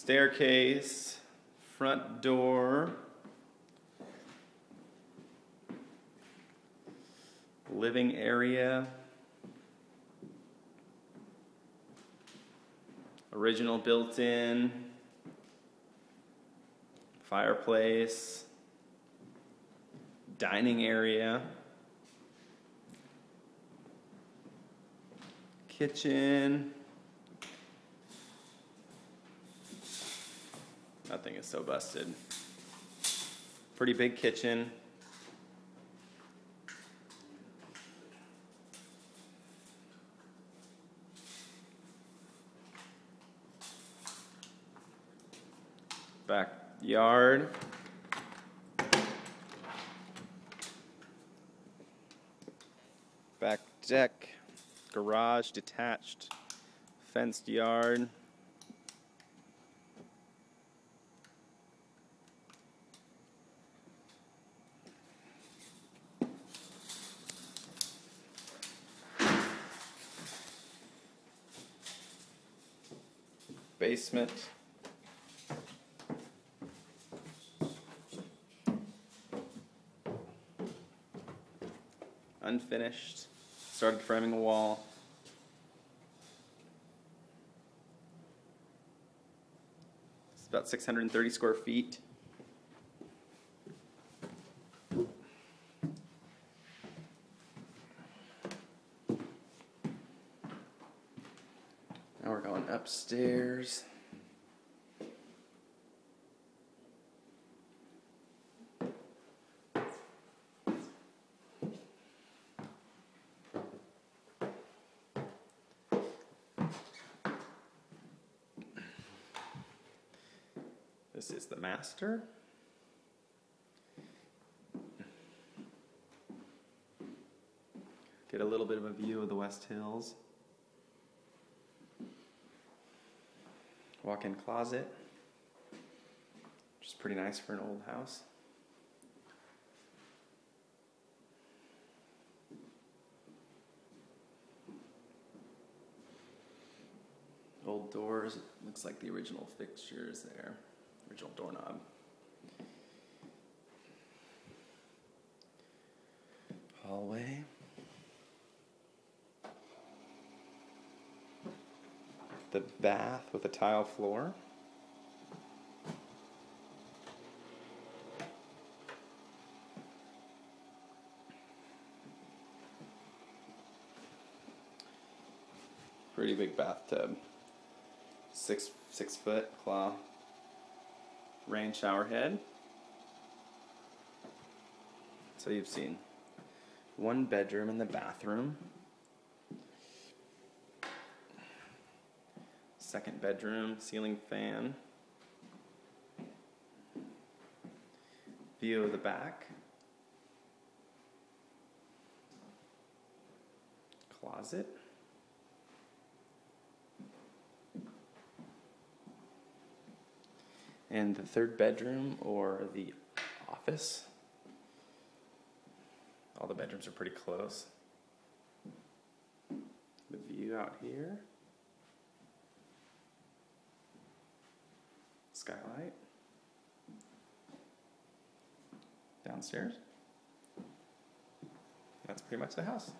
staircase, front door, living area, original built-in, fireplace, dining area, kitchen. Is so busted. Pretty big kitchen. Backyard. Back deck, garage detached, fenced yard. Basement. Unfinished. Started framing a wall. It's about 630 square feet. Now we're going upstairs. This is the master. Get a little bit of a view of the West Hills. Walk in closet, which is pretty nice for an old house. Old doors, looks like the original fixtures there, original doorknob. The bath with a tile floor. Pretty big bathtub. Six six foot claw rain shower head. So you've seen one bedroom in the bathroom. Second bedroom, ceiling fan. View of the back. Closet. And the third bedroom or the office. All the bedrooms are pretty close. The view out here. Skylight. Downstairs. That's pretty much the house.